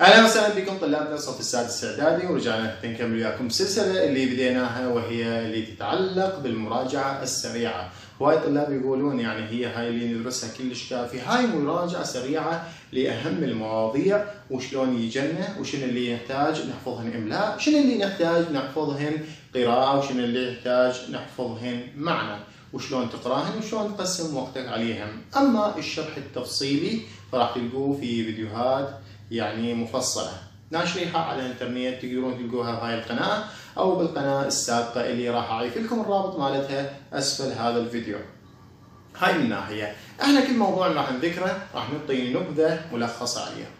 أهلا وسهلا بكم طلابنا الصف السادس اعدادي ورجعنا نكمل وياكم السلسله اللي بديناها وهي اللي تتعلق بالمراجعة السريعة، هواي طلاب يقولون يعني هي هاي اللي ندرسها كلش كافي، هاي مراجعة سريعة لأهم المواضيع وشلون يجنا وشنو اللي نحتاج نحفظهن إملاء، شنو اللي نحتاج نحفظهن قراءة وشنو اللي نحتاج نحفظهن معنى. وشلون تقراهن وشلون تقسم وقتك عليهم أما الشرح التفصيلي فراح تلقوه في فيديوهات يعني مفصلة. ناشريها على الإنترنت. تقدرون تلقوها بهاي القناة أو بالقناة السابقة اللي راح اعيف لكم الرابط مالتها أسفل هذا الفيديو. هاي من ناحية. إحنا كل موضوع راح نذكره راح نعطي نبذة ملخصة عليه.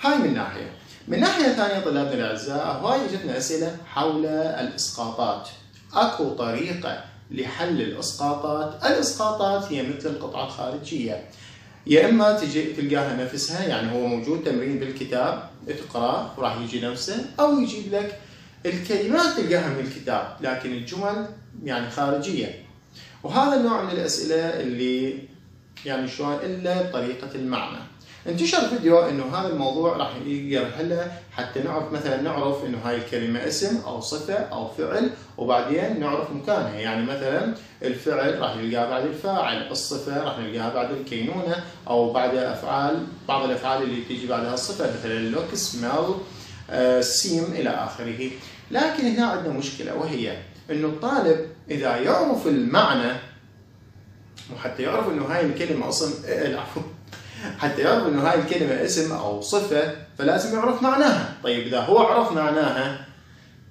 هاي من ناحية. من ناحية ثانية طلابنا الأعزاء هواي اجتنا أسئلة حول الإسقاطات. أكو طريقة لحل الإسقاطات، الإسقاطات هي مثل القطعه الخارجية. يا إما تجي تلقاها نفسها يعني هو موجود تمرين بالكتاب تقراه وراح يجي نفسه أو يجيب لك الكلمات تلقاها من الكتاب لكن الجمل يعني خارجية. وهذا النوع من الأسئلة اللي يعني شلون إلا بطريقة المعنى. انتشر فيديو انه هذا الموضوع راح يقدر يحله حتى نعرف مثلا نعرف إنه هاي الكلمة اسم أو صفة أو فعل وبعدين نعرف مكانها. يعني مثلا الفعل راح نلقاه بعد الفاعل الصفة راح نلقاها بعد الكينونة أو بعد أفعال بعض الأفعال اللي تيجي بعدها الصفة مثلا لوك سميل سيم إلى آخره. لكن هنا عندنا مشكلة وهي إنه الطالب إذا يعرف المعنى وحتى يعرف إنه هاي الكلمة أصلا العفو. حتى يعرف إنه هاي الكلمة اسم أو صفة فلازم يعرف معناها، طيب إذا هو عرف معناها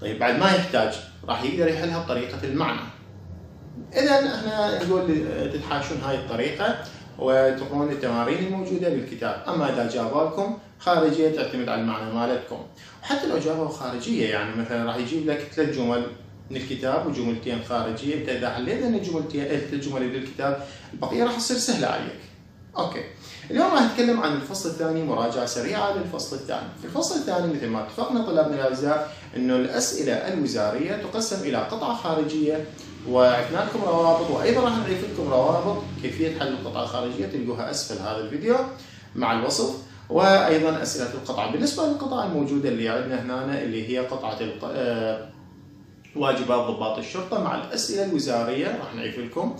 طيب بعد ما يحتاج راح يقدر يحلها بطريقة المعنى. اذا إحنا نقول تتحاشون هاي الطريقة وتقرون التمارين الموجودة بالكتاب، أما إذا جابوا لكم خارجية تعتمد على المعنى مالتكم، وحتى لو جابوا خارجية يعني مثلا راح يجيب لك ثلاث جمل من الكتاب وجملتين خارجية، انت اذا حليت الجملتين الثلاث جمل بالكتاب البقية راح تصير سهلة عليك. أوكي. اليوم راح نتكلم عن الفصل الثاني مراجعة سريعة للفصل الثاني. في الفصل الثاني مثل ما اتفقنا طلابنا الأعزاء أنه الأسئلة الوزارية تقسم إلى قطعة خارجية وعرفنا لكم روابط وأيضا راح نعرف لكم روابط كيفية حل القطعة الخارجية تلقوها أسفل هذا الفيديو مع الوصف وأيضا أسئلة القطعة. بالنسبة للقطعة الموجودة اللي عندنا هنا اللي هي قطعة الق... واجبات ضباط الشرطة مع الأسئلة الوزارية راح نعرف لكم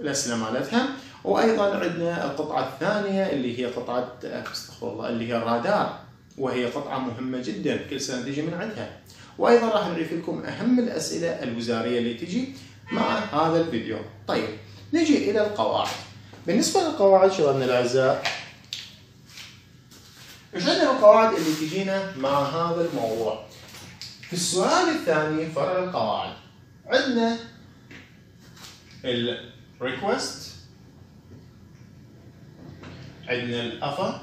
الأسئلة مالتها. وأيضا عندنا القطعة الثانية اللي هي قطعة أستغفر الله اللي هي الرادار وهي قطعة مهمة جدا كل سنة تجي من عندها. وأيضا راح نعرف لكم أهم الأسئلة الوزارية اللي تجي مع هذا الفيديو. طيب نجي إلى القواعد. بالنسبة للقواعد شبابنا الأعزاء؟ إيش عندنا القواعد اللي تجينا مع هذا الموضوع؟ في السؤال الثاني فرع القواعد. عندنا الريكوست عندنا الأفا؟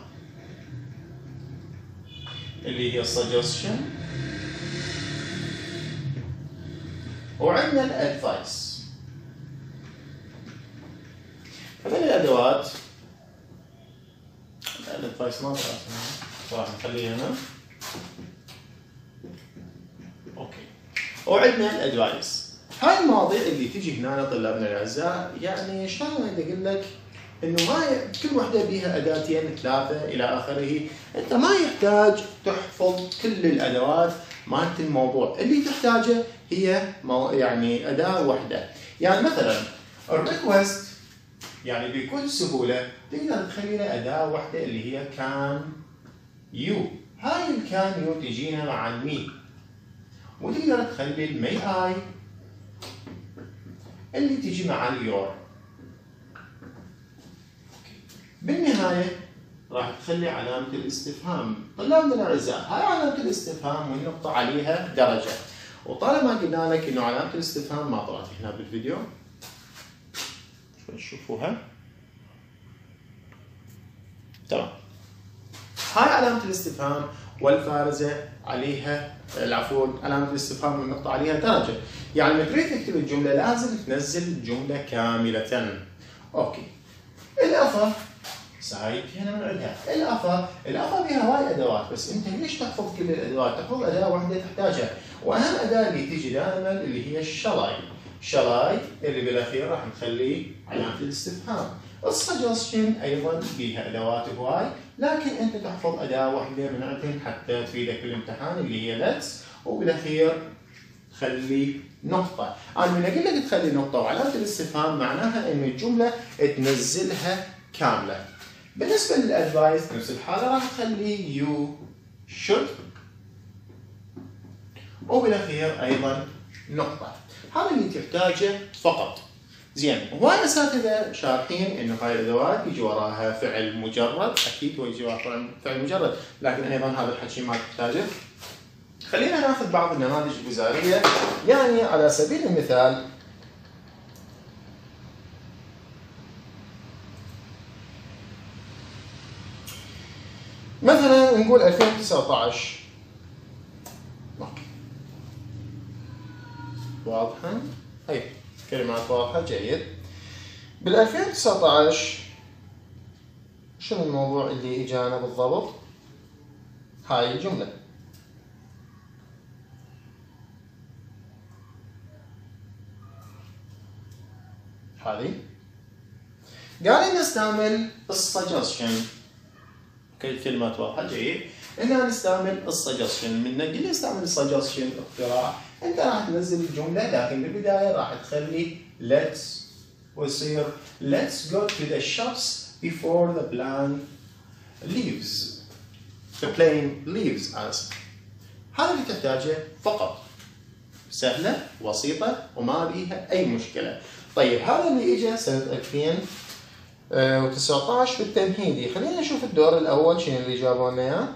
اللي هي suggestion. وعندنا ال advice. هذول الأدوات. ال advice ما راح نخليها هنا. أوكي. وعندنا ال advice. هاي المواضيع اللي تجي هنا طلابنا الأعزاء يعني شلون أقول لك؟ إنه ما. كل وحدة بيها أداتين ثلاثة إلى آخره، أنت ما يحتاج تحفظ كل الأدوات مالت الموضوع، اللي تحتاجه هي. يعني أداة واحدة، يعني مثلا ال request يعني بكل سهولة تقدر تخلي له أداة واحدة اللي هي can you، هاي ال can you تجينا مع ال me وتقدر تخلي ال may I اللي تجي مع اليور بالنهاية راح تخلي علامة الاستفهام. طلابنا الأعزاء هاي علامة الاستفهام والنقطة عليها درجة. وطالما قلنا لك إنه علامة الاستفهام ما طلعت هنا بالفيديو شوي تشوفوها. تمام. هاي علامة الاستفهام والفارزة عليها العفو علامة الاستفهام والنقطة عليها درجة. يعني لما تريد تكتب الجملة لازم تنزل الجملة كاملة. أوكي. ال offer side هنا من عندها الافا ال offer بها هواي أدوات بس أنت ليش تحفظ كل الأدوات؟ تحفظ أداة واحدة تحتاجها. وأهم أداة اللي تيجي دائما اللي هي ال shall I. shall I اللي بالأخير راح نخليه علامة الاستفهام. ال suggestion أيضا فيها أدوات هواي لكن أنت تحفظ أداة واحدة من عندهم حتى تفيدك بالامتحان اللي هي let's وبالأخير تخلي نقطة، أنا من أقول لك تخلي نقطة وعلامة الاستفهام معناها إن الجملة تنزلها كاملة. بالنسبة للأدفايس نفس الحالة راح تخلي يو should وبالأخير أيضا نقطة. هذا اللي تحتاجه فقط. زين هواي اساتذه شارحين انه هاي الادوات يجي وراها فعل مجرد أكيد هو يجي وراها فعل مجرد لكن أيضا هذا الحكي ما تحتاجه خلينا ناخذ بعض النماذج الوزاريه يعني على سبيل المثال مثلا نقول 2019 أوكي واضحة؟ اي كلمات واضحة جيد. بال 2019 شنو الموضوع اللي إجانا بالضبط؟ هاي الجملة. هذه. قال نستعمل السجشن كل كلمات واضحه جيد. هنا نستعمل ال suggestion من نقل نستعمل ال suggestion اقتراح انت راح تنزل الجملة لكن بالبداية راح تخلي let's ويصير let's go to the shops before the plane leaves. The plane leaves us. هذا اللي تحتاجه فقط. سهلة وبسيطه وما بيها أي مشكلة. طيب هذا اللي اجى سنه 2000 و19 بالتمهيدي خلينا نشوف الدور الأول شنو اللي جابوا لنا اياه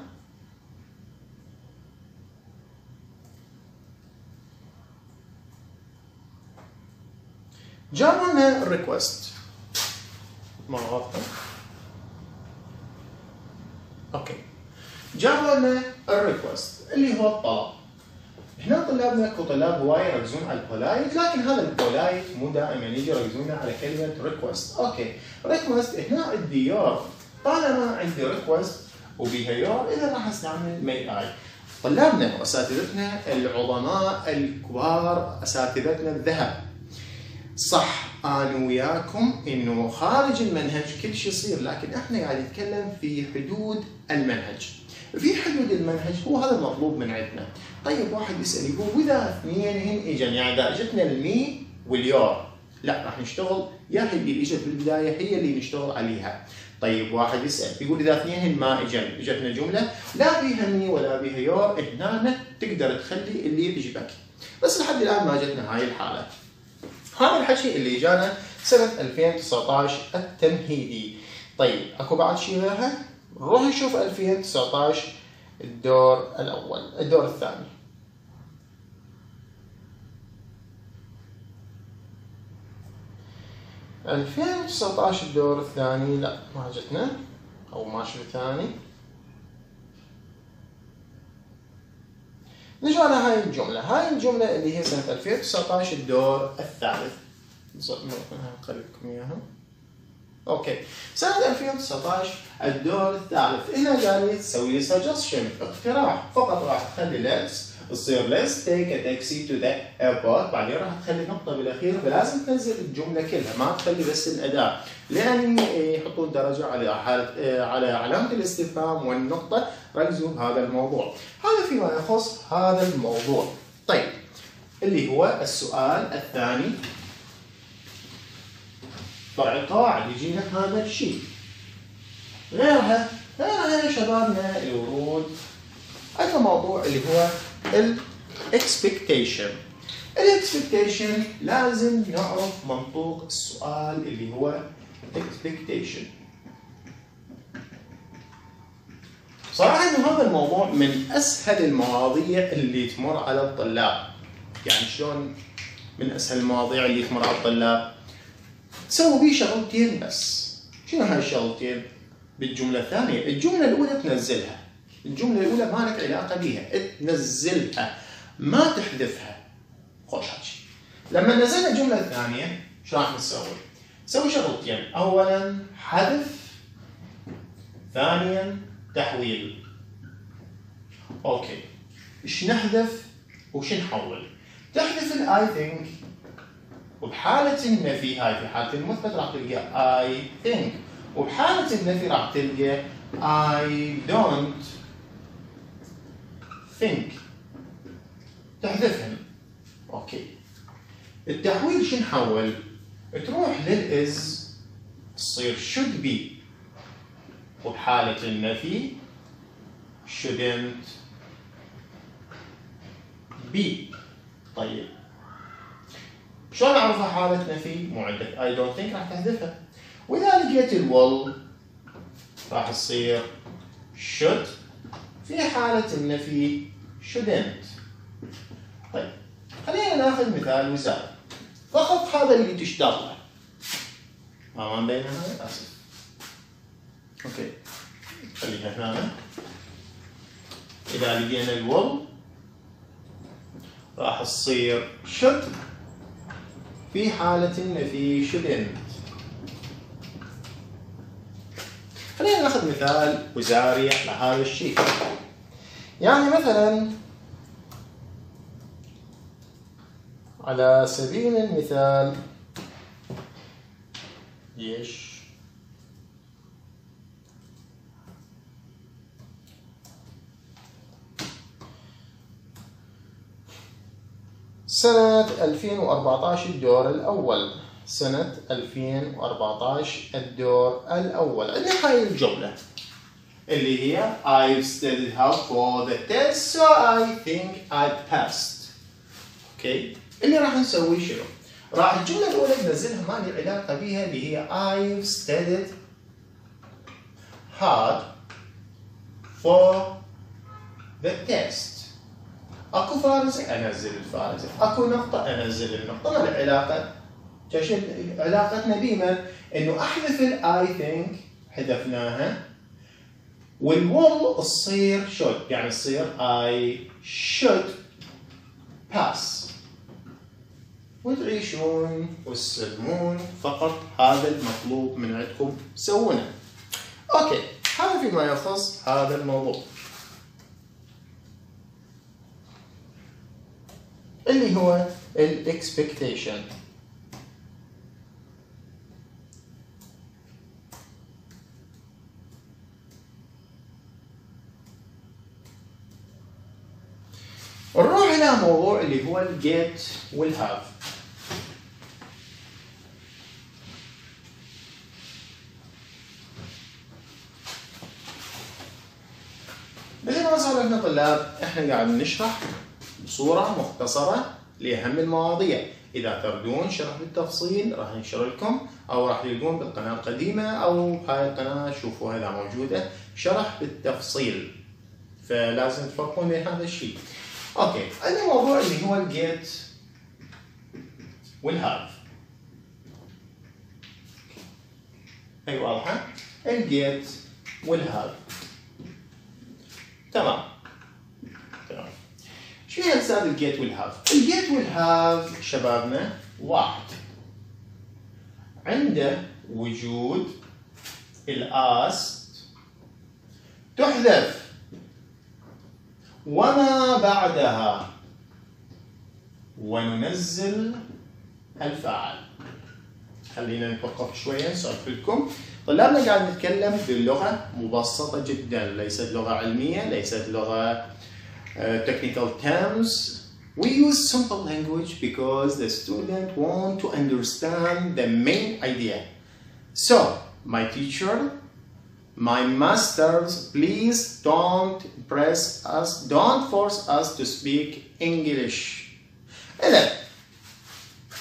جابوا لنا ال request ما غلطت. أوكي. جابوا لنا ال request اللي هو الطلب هنا طلابنا كطلاب هواي يركزون على ال polite لكن هذا ال polite مو دائما يجي يركزون على كلمة request أوكي request هنا عندي your طالما عندي request وبيها your إذا راح أستعمل may I طلابنا واساتذتنا العظماء الكبار أساتذتنا الذهب. صح أنا وياكم إنه خارج المنهج كل شيء يصير لكن إحنا قاعد نتكلم في حدود المنهج. في حدود المنهج هو هذا المطلوب من عندنا. طيب واحد يسأل يقول وإذا اثنين إجن يعني إذا اجتنا المي واليور لا راح نشتغل. يا اللي إجت بالبداية هي اللي نشتغل عليها. طيب واحد يسأل يقول إذا اثنين ما إجن اجتنا جملة لا بيها مي ولا بيها يور هنا تقدر تخلي اللي يعجبك بس لحد الآن ما جتنا هاي الحالة. هذا الحكي اللي جانا سنة 2019 التمهيدي. طيب أكو بعد شيء غيرها؟ نروح نشوف 2019 الدور الأول الدور الثاني. 2019 الدور الثاني لا ما جتنا أو ماشي الثاني نجي على هاي الجملة هاي الجملة اللي هي سنة 2019 الدور الثالث. نخلي لكم إياها. أوكي. سنة 2019 الدور الثالث. هنا قال تسوي لي suggestion اقتراح. فقط راح تخلي let's تصير let's take taxi to the airport بعدين راح تخلي نقطة بالأخير فلازم تنزل الجملة كلها ما تخلي بس الأداة. لأن يحطون درجة على حالة على علامة الاستفهام والنقطة. ركزوا بهذا الموضوع. هذا فيما يخص هذا الموضوع. طيب اللي هو السؤال الثاني. فرع القواعد يجينا هذا الشيء. غيرها غيرها يا شبابنا الورود عندنا موضوع اللي هو ال expectation ال expectation لازم نعرف منطوق السؤال اللي هو expectation. صراحة إنه هذا الموضوع من أسهل المواضيع اللي تمر على الطلاب. يعني شلون من أسهل المواضيع اللي تمر على الطلاب؟ تسوي بيه شغلتين بس. شنو هاي الشغلتين؟ بالجملة الثانية الجملة الأولى تنزلها. الجملة الأولى ما لك علاقة بها تنزلها ما تحذفها. خوش حكي لما نزلنا الجملة الثانية شو راح نسوي؟ نسوي شغلتين. أولا حذف ثانيا تحويل. أوكي. إيش نحذف وش نحول؟ تحذف ال I think وبحالة النفي هاي في حالة المثبت راح تلقى I think. وبحالة النفي راح تلقى I don't think. تحذفهم أوكي. التحويل شو نحول؟ تروح للإز تصير should be. وبحالة النفي shouldn't be. طيب. شلون اعرفها حالة نفي؟ عندك. I don't think راح تحذفها. واذا لقيت الول راح تصير should. في حالة النفي shouldn't طيب خلينا ناخذ مثال وزاري فقط هذا اللي تشتغل له ما بينها هاي آسف. أوكي. خليها هنا. إذا لقينا الول راح تصير should. في حالة النفي shouldn't خلينا ناخذ مثال وزاري على هذا الشيء. يعني مثلا على سبيل المثال يش سنة 2014 الدور الأول. سنة 2014 الدور الأول. عندنا هاي الجملة. اللي هي I've studied hard for the test so I think I passed. Okay. اللي راح نسوي شنو؟ راح الجملة الأولى ننزلها ما لي علاقة بها اللي هي I've studied hard for the test. اكو فارزة أنزل الفارزة اكو نقطة. أنزل النقطة. ما لها علاقة علاقتنا ديما إنه أحذف ال I think حذفناها. وال will تصير should. يعني تصير I should pass. وتعيشون. وتسلمون. فقط هذا المطلوب من عندكم. تسوونه أوكي. هذا فيما يخص هذا الموضوع. اللي هو ال expectation. نروح إلى موضوع اللي هو ال get وال have مثل ما صار لنا طلاب إحنا قاعد نشرح بصورة مختصرة لأهم المواضيع. إذا تردون شرح بالتفصيل راح ننشر لكم أو راح تلقون بالقناة القديمة أو هاي القناة شوفوا هذا موجودة. شرح بالتفصيل. فلازم تفرقون بين هذا الشيء. أوكي عندنا موضوع اللي هو ال get وال have هي واضحة؟ ال get وال have تمام. تمام. شو هي أجزاء ال get وال have؟ ال get وال have شبابنا واحد. عنده وجود ال asked تحذف. وما بعدها؟ وننزل الفاعل. خلينا نتوقف شوية نسولف لكم طلابنا قاعد نتكلم بلغة مبسطة جدا. ليست لغة علمية ليست لغة uh, technical terms we use simple language because the student want to understand the main idea so my teacher my masters please don't press us don't force us to speak English إذا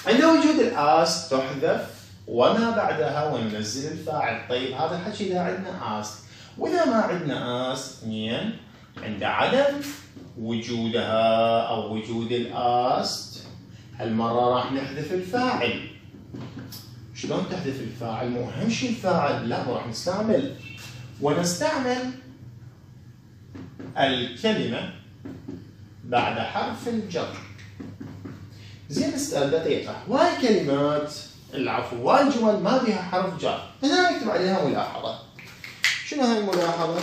عند وجود الآس تحذف وما بعدها وننزل الفاعل طيب هذا الحكي إذا عندنا آس وإذا ما عندنا آس اثنين عند عدم وجودها أو وجود الآست هالمرة راح نحذف الفاعل. شلون تحذف الفاعل؟ مو أهم شيء الفاعل لا راح نستعمل. ونستعمل الكلمة بعد حرف الجر. زين نسأل دقيقة. واي كلمات العفو واي جمل ما بها حرف جر. هنا نكتب عليها ملاحظة. شنو هاي الملاحظة؟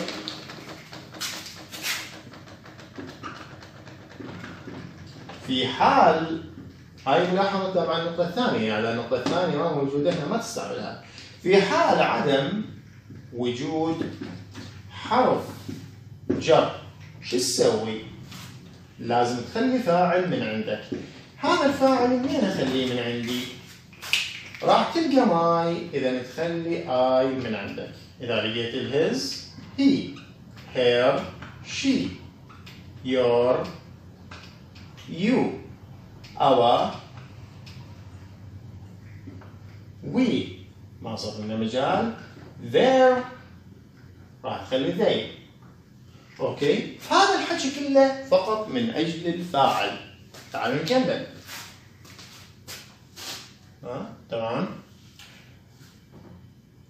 في حال هاي ملاحظة طبعا النقطة الثانية يعني النقطة الثانية ما موجودة هنا ما تستعملها. في حال عدم وجود حرف جر شو تسوي؟ لازم تخلي فاعل من عندك. هذا الفاعل منين أخليه من عندي؟ راح تلقى my إذا تخلي I من عندك. إذا لقيت ال his he her she your you our we ما صار لنا مجال their راح تخلي they. أوكي هذا الحكي كله فقط من أجل الفاعل. تعالوا نكمل. ها؟ تمام.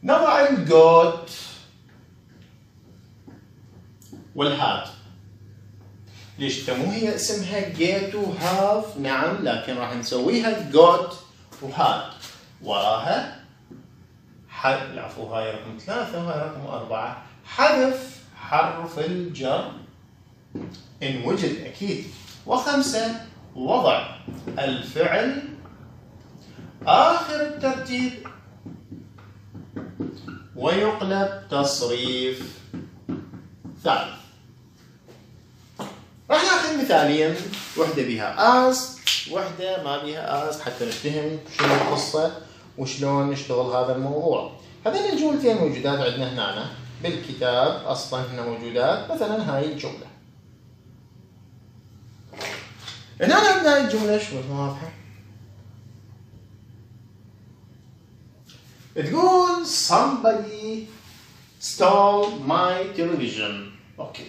نضع ال got وال had. ليش مو هي اسمها get و have نعم لكن راح نسويها got وهات وراها حذف العفو هاي رقم ثلاثة وهاي رقم أربعة. حذف حرف الجر. إن وجد أكيد. وخمسة وضع الفعل. آخر الترتيب. ويقلب تصريف. ثالث. راح ناخذ مثالين وحدة بها آس وحدة ما بها آس حتى نفهم شنو القصة وشلون نشتغل هذا الموضوع. هذين الجملتين موجودات عندنا هنا بالكتاب أصلا هنا موجودات. مثلا هاي الجملة. هنا عندنا هاي الجملة شو واضحه تقول somebody stole my television. أوكي.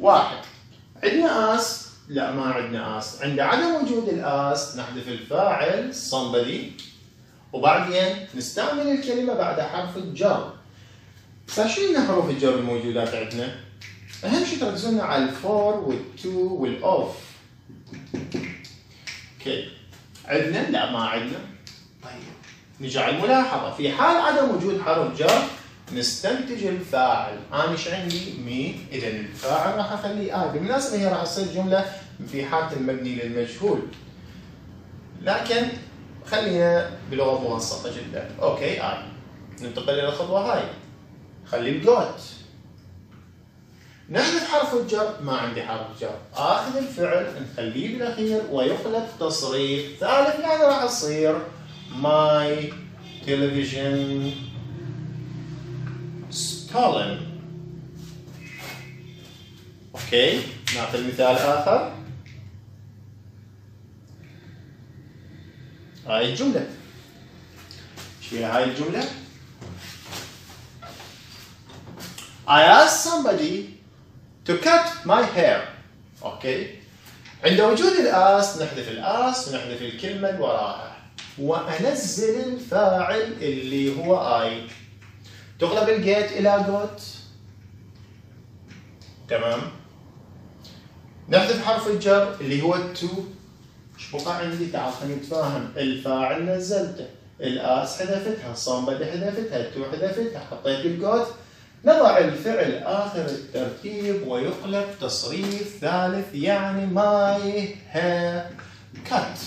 واحد. عندنا ask؟ لا ما عندنا ask. عند عدم وجود ال ask نحذف الفاعل somebody. وبعدين نستعمل الكلمة بعد حرف الجر. فشو حروف الجر الموجودات عندنا؟ أهم شيء تركزون على ال for وال to وال of أوكي عندنا؟ لا ما عندنا. طيب. نجي على الملاحظه في حال عدم وجود حرف جر نستنتج الفاعل. أنا إيش عندي. my اذا الفاعل راح أخليه. I بالمناسبه هي راح تصير جملة في حالة المبني للمجهول. لكن خلينا بلغة مبسطه جدا. أوكي I ننتقل إلى الخطوه هاي. خلي ال got. نحذف حرف الجر. ما عندي حرف جر آخذ الفعل نخليه بالأخير ويقلب تصريف ثالث. يعني راح تصير my television stolen أوكي ناخذ مثال اخر هاي الجملة شو هاي الجملة I asked somebody to cut my hair. أوكي عند وجود ال ask نحذف ال ask ونحذف الكلمة اللي وراها وأنزل الفاعل اللي هو I تقلب ال get إلى got. تمام. نحذف حرف الجر اللي هو ال to. إيش بقى عندي؟ تعال خلينا نتفاهم. الفاعل نزلته. ال ask حذفتها. somebody حذفتها. ال to حذفتها. حطيت ال got نضع الفعل آخر الترتيب ويقلب تصريف ثالث يعني my hair cut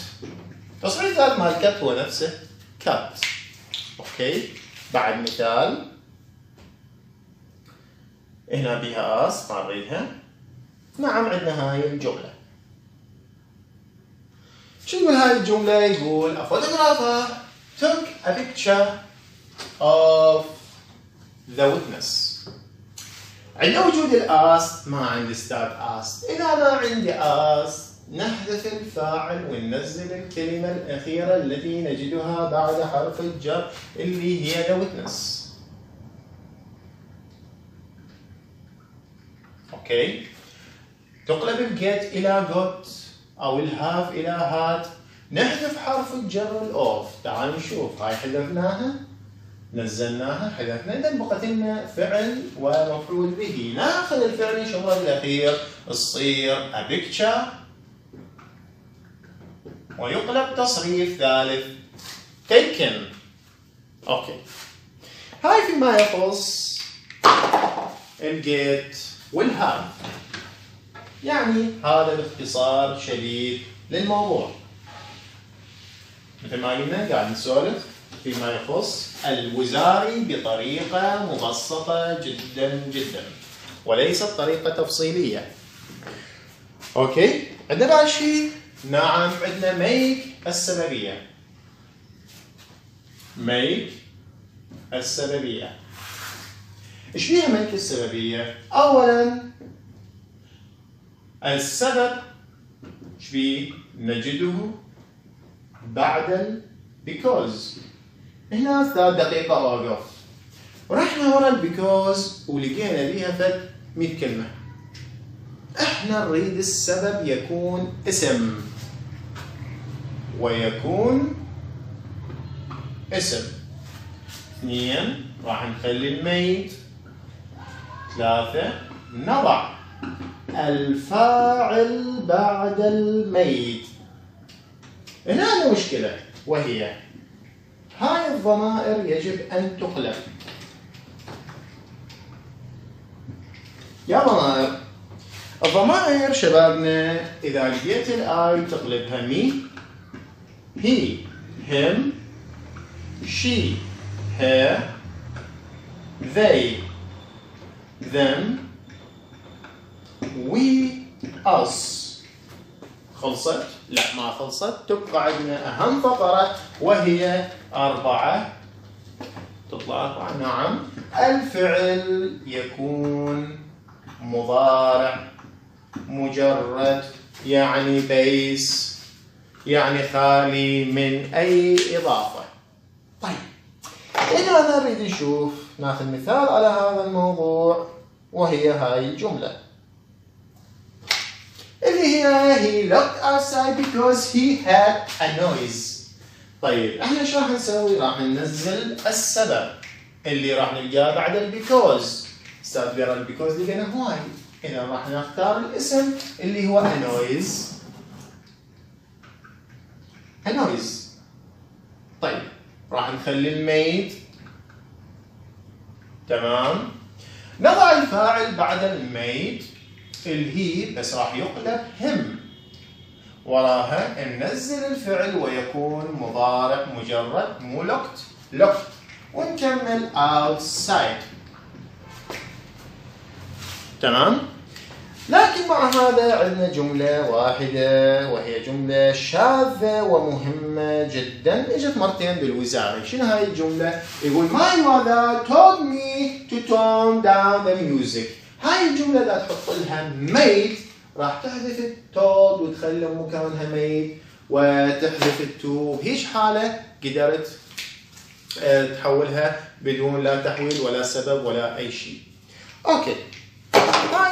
تصريف ثالث مال cut هو نفسه cut أوكي. بعد مثال. هنا بها ask ما نريدها نعم عندنا هاي الجملة. شو يقول هاي الجملة؟ يقول a photographer took a picture of the witness. عند وجود ال ask ما عندي start ask. إذا ما عندي ask نحذف الفاعل وننزل الكلمة الأخيرة التي نجدها بعد حرف الجر اللي هي the witness. أوكي تقلب ال get إلى got أو ال have إلى had نحذف حرف الجر ال of تعال نشوف. هاي حذفناها. نزلناها حذفنا. اذا بقت لنا فعل ومفعول به. ناخذ الفعل إن شاء الله بالاخير تصير a picture. ويقلب تصريف ثالث. taken. أوكي هاي فيما يخص ال get وال have يعني هذا باختصار شديد للموضوع. مثل ما قلنا قاعد نسولف فيما يخص الوزاري بطريقة مبسطة جدا جدا وليست طريقة تفصيلية. أوكي؟ عندنا بعد شيء نعم عندنا make السببية. make السببية. إيش فيها make السببية؟ اولا السبب إيش فيه؟ نجده بعد ال because. هنا ثلاث دقيقة اوقف ورحنا ورا ال because ولقينا بيها فد 100 كلمة. إحنا نريد السبب يكون اسم. ويكون اسم. اثنين راح نخلي الميت. ثلاثة نضع الفاعل بعد الميت. هنا مشكلة وهي هاي الضمائر يجب أن تقلب. يا ضمائر الضمائر شبابنا إذا لقيت الآي تقلبها مي هي him she her they them we us. خلصت؟ لا ما خلصت. تبقى عندنا أهم فقرة وهي أربعة. تطلع أربعة؟ نعم. الفعل يكون مضارع مجرد يعني بيس يعني خالي من أي إضافة. طيب إذا نريد نشوف ناخذ مثال على هذا الموضوع وهي هاي الجملة. اللي هي he looked outside because he had a noise. طيب إحنا إيش راح نسوي؟ راح ننزل السبب اللي راح نلقاه بعد ال because أستاذ ورا ال because لقينا هواي إذا راح نختار الاسم اللي هو a noise. a noise. طيب راح نخلي ال made تمام؟ نضع الفاعل بعد ال made ال he بس راح يقلب him وراها ننزل الفعل ويكون مضارع مجرد مو looked look ونكمل outside. تمام؟ مع هذا عندنا جملة واحدة وهي جملة شاذة ومهمة جدا إجت مرتين بالوزارة شنو هاي الجملة؟ يقول my mother told me to tone down the music هاي الجملة إذا تحط لها made راح تحذف التود وتخلي مكانها made وتحذف ال to بهيج حالة قدرت آه، تحولها بدون لا تحويل ولا سبب ولا أي شيء. أوكي.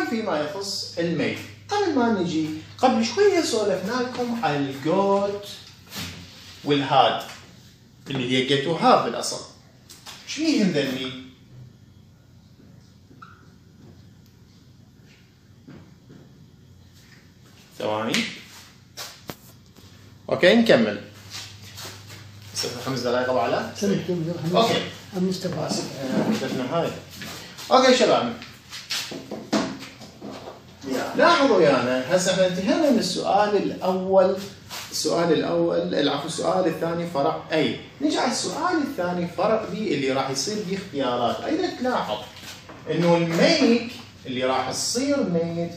فيما يخص ال made. قبل ما نجي قبل شوية سولفنا لكم عن ال got وال had اللي هي جيت وهاد بالأصل. إيش فيهم ذني؟ ثواني. أوكي نكمل. خمس دقائق أبو علاء؟ أوكي. هاي أوكي شباب. لاحظوا ويانا هسه إحنا انتهينا من السؤال الأول. السؤال الأول العفو السؤال الثاني فرع A نجي على السؤال الثاني فرع B اللي راح يصير به اختيارات. أيضا تلاحظ إنه ال make اللي راح تصير made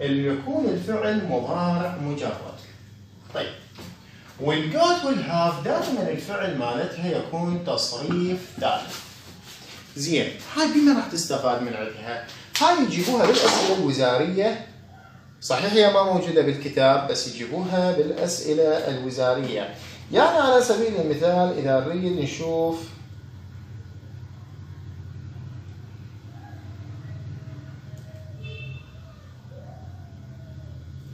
اللي يكون الفعل مضارع مجرد. طيب. وال got وال have دائما الفعل مالتها يكون تصريف ثالث زين. هاي بما راح تستفاد من عندها. هاي يجيبوها بالأسئلة الوزارية. صحيح هي ما موجودة بالكتاب بس يجيبوها بالأسئلة الوزارية. يعني على سبيل المثال إذا نريد نشوف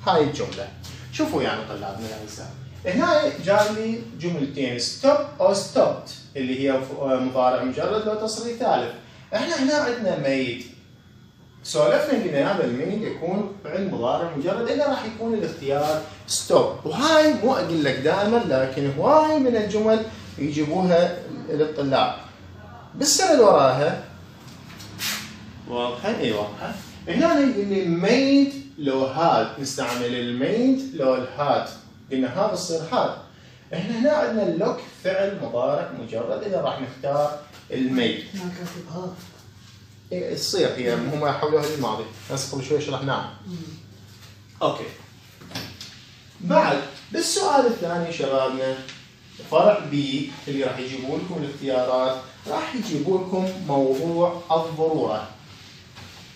هاي الجملة. شوفوا يعني طلابنا الأعزاء هنا جاب لي جملتين. stop أو stopped اللي هي مضارع مجرد لو تصريف ثالث. إحنا هنا عندنا made. سولفنا قلنا هذا ال made يكون فعل مضارع مجرد إذا راح يكون الاختيار stop وهاي مو أقول لك دائما لكن هواي من الجمل يجيبوها للطلاب. بالسنة اللي وراها واضحة؟ إي واضحة. هنا يقول لي made لو had نستعمل ال made لو ال had قلنا هذا يصير had إحنا هنا عندنا ال look فعل مضارع مجرد إذا راح نختار ال made ما تصير هي هم حولوها للماضي بس قبل شوي شرحناها. أوكي. بعد بالسؤال الثاني شبابنا فرع B اللي راح يجيبوا لكم الاختيارات راح يجيبوا لكم موضوع الضرورة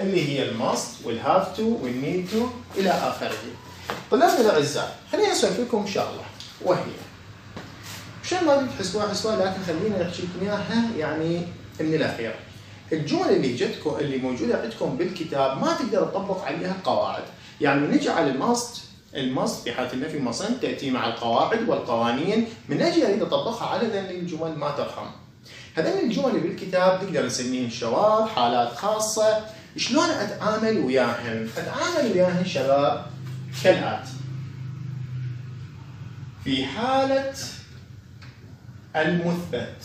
اللي هي ال must وال have to وال need to إلى آخره. طلابنا الأعزاء خليني اسولف لكم شغلة وهي. عشان ما تحسبوها حسبوها لكن خلينا نحكي لكم إياها يعني من الأخير. الجمل اللي جتكم اللي موجودة عندكم بالكتاب ما تقدر تطبق عليها قواعد، يعني نجي على ال must ال must في حاله النفي mustn't تأتي مع القواعد والقوانين من أجل اريد اطبقها على ذن الجمل ما تفهم. هذين الجمل اللي بالكتاب نقدر نسميهن شواذ، حالات خاصة، شلون أتعامل وياهن؟ أتعامل وياهن شباب كالاتي. في حالة المثبت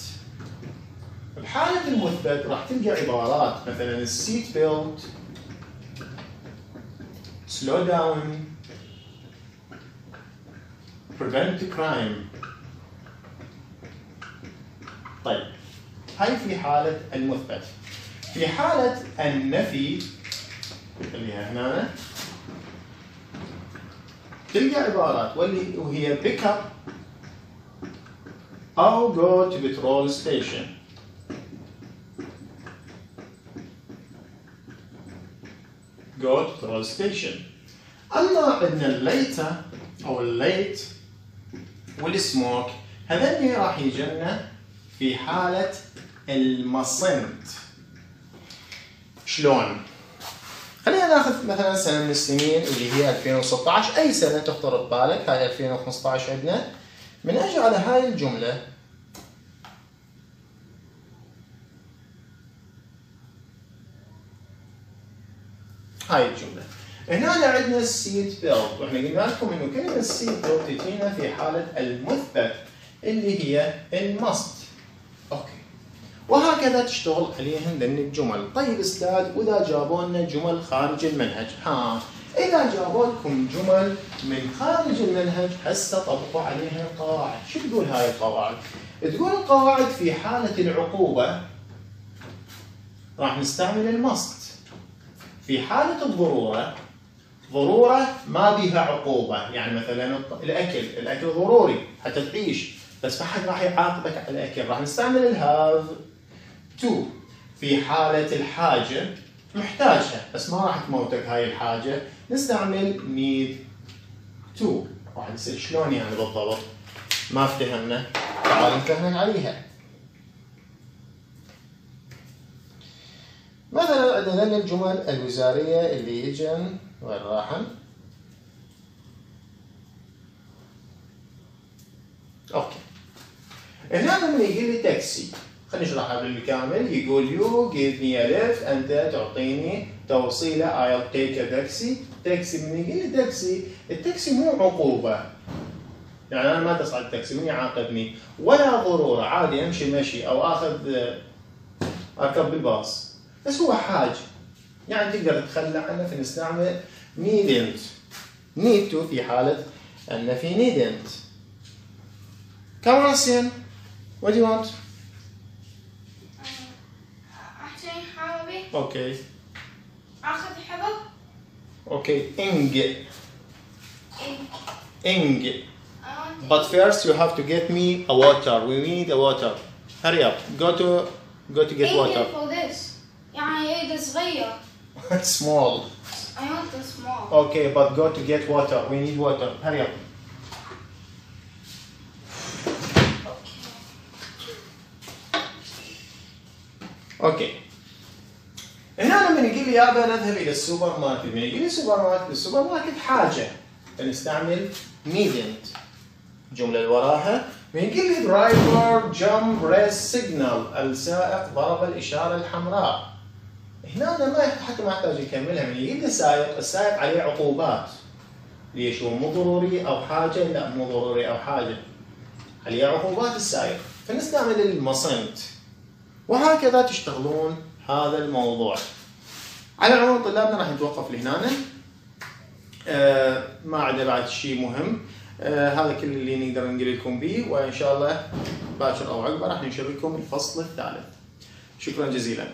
بحالة المثبت راح تلقى عبارات. مثلا السيت بيلت slow down prevent crime. طيب هاي في حالة المثبت. في حالة النفي اللي هي هنا. تلقى عبارات واللي وهي pick up أو go to petrol station. Go to petrol station. أما عندنا الليتة أو الليت والسموك هذني راح يجينا في حالة المصنت شلون؟ خلينا ناخذ مثلا سنة من السنين اللي هي 2016 أي سنة تخطر ببالك؟ هاي 2015 عندنا. من أجي على هاي الجملة هاي الجمله هنا عندنا ال seat belt وإحنا قلنا لكم إنه كلمة ال seat belt تجينا في حالة المثبت اللي هي ال must أوكي. وهكذا تشتغل عليهم ذن الجمل. طيب أستاذ وإذا جابوا لنا جمل خارج المنهج؟ ها. إذا جابوا لكم جمل من خارج المنهج هسه طبقوا عليها القواعد شو تقول هاي القواعد؟ تقول القواعد في حالة العقوبة راح نستعمل ال must في حالة الضرورة ضرورة ما بها عقوبة. يعني مثلا الأكل الأكل ضروري حتى تعيش. بس ما حد راح يعاقبك على الأكل. راح نستعمل ال have to في حالة الحاجة محتاجها. بس ما راح تموتك هاي الحاجة. نستعمل need to واحد يسأل شلون يعني بالضبط؟ ما افتهمنا. تعال نفهمن عليها. مثلا عندنا الجمل الوزارية اللي يجن وين راحن؟ okay. هنا لما يجي لي تاكسي خلينا نشرحها بالكامل. يقول you give me lift أنت تعطيني توصيلة I'll take a taxi. تاكسي من يقول لي تاكسي التاكسي مو عقوبة. يعني أنا ما تصعد التاكسي من يعاقبني. ولا ضرورة عادي أمشي مشي أو آخذ اركب بالباص. بس هو حاج يعني تقدر تتخلى عنه فنستعمل needn't need to في حالة أن في needn't Come on, Sian. What do you want? أحسن حبيبي Okay. أخذ حبب Okay. Ing. إيه Ing. But first you have to get me a water. We need a water. Hurry up. Go to go to get water. for this صغير Small. I want the small Okay, but go to get water. We need water. Hurry up. okay هنا لما يقول لي يابا نذهب إلى السوبر ماركت لما يقول لي السوبر ماركت السوبر ماركت حاجة فنستعمل needn't الجمله اللي وراها من يقول لي driver jumped red signal السائق ضرب الإشارة الحمراء هنا أنا ما حتى ما أحتاج يكملها من يجي السائق السائق عليه عقوبات ليش؟ هو مو ضروري أو حاجة؟ لا مو ضروري أو حاجة. عليه عقوبات السائق فنستعمل المصنت. وهكذا تشتغلون هذا الموضوع. على العموم طلابنا راح نتوقف لهنا. آه ما عدا بعد شيء مهم. آه هذا كل اللي نقدر نقول لكم به. وإن شاء الله باكر أو عقبه راح ننشر لكم الفصل الثالث. شكرا جزيلا.